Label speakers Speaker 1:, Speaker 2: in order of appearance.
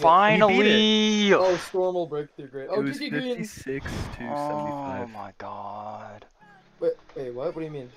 Speaker 1: Finally!
Speaker 2: Oh, Storm will break through great.
Speaker 3: It
Speaker 2: you
Speaker 3: was
Speaker 2: GG Green.
Speaker 3: 56 to 75.
Speaker 1: Oh my god.
Speaker 2: Wait, wait, what? What do you mean?